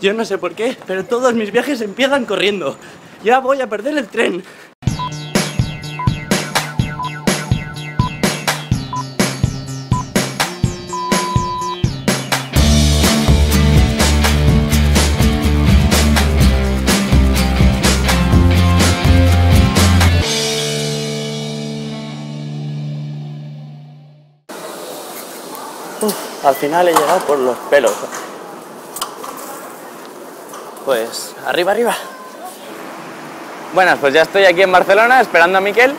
Yo no sé por qué, pero todos mis viajes empiezan corriendo. Ya voy a perder el tren. Al final he llegado por los pelos. Pues arriba, arriba. Buenas, pues ya estoy aquí en Barcelona esperando a Miquel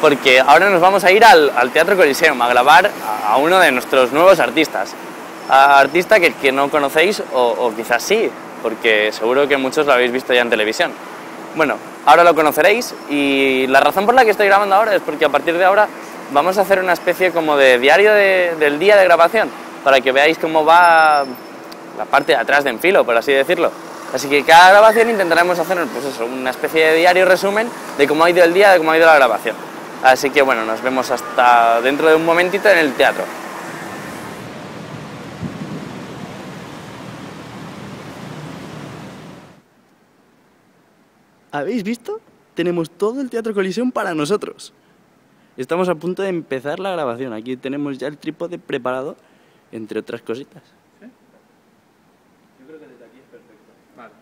porque ahora nos vamos a ir al, Teatro Coliseum a grabar a, uno de nuestros nuevos artistas. A artista que, no conocéis o, quizás sí, porque seguro que muchos lo habéis visto ya en televisión. Bueno, ahora lo conoceréis y la razón por la que estoy grabando ahora es porque a partir de ahora vamos a hacer una especie como de diario de- del día de grabación para que veáis cómo va la parte de atrás de Enfilo, por así decirlo. Así que cada grabación intentaremos hacer pues eso, una especie de diario resumen de cómo ha ido el día, de cómo ha ido la grabación. Así que bueno, nos vemos hasta dentro de un momentito en el teatro. ¿Habéis visto? Tenemos todo el Teatro Coliseum para nosotros. Estamos a punto de empezar la grabación. Aquí tenemos ya el trípode preparado, entre otras cositas. Que desde aquí es perfecto. Vale.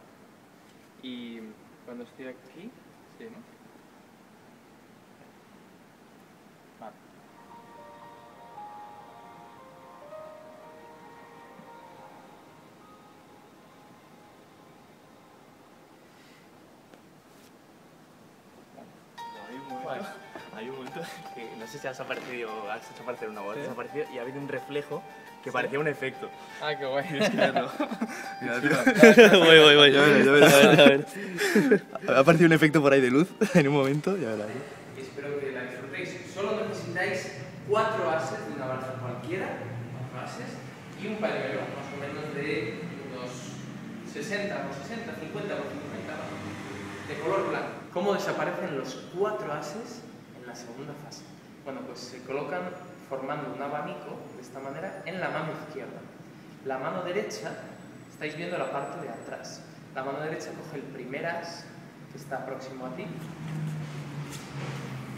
Y cuando estoy aquí, sí, ¿no? que no sé si has aparecido, has hecho aparecer una voz, has aparecido y ha habido un reflejo que parecía un efecto. Ah, qué guay. Tienes que verlo. voy, voy, voy. Ya verás, ya verás. A ver, a ver. Ha aparecido un efecto por ahí de luz en un momento, ya verás. Espero que la disfrutéis. Solo necesitáis cuatro ases de una balsa cualquiera, cuatro ases, y un pañuelo más o menos de unos 60 por 60, 50 por 50, de color blanco. ¿Cómo desaparecen los cuatro ases la segunda fase? Bueno, pues se colocan formando un abanico de esta manera en la mano izquierda. La mano derecha, estáis viendo la parte de atrás. La mano derecha coge el primer as que está próximo a ti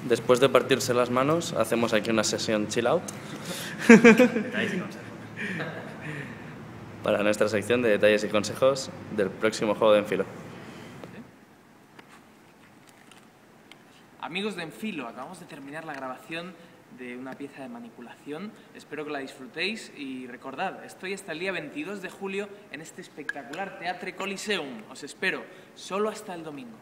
Después de partirse las manos, hacemos aquí una sesión chill out Detalles y consejos. para nuestra sección de detalles y consejos del próximo juego de enfilo. Amigos de Enfilo, acabamos de terminar la grabación de una pieza de manipulación. Espero que la disfrutéis y recordad, estoy hasta el día 22 de julio en este espectacular Teatre Coliseum. Os espero, solo hasta el domingo.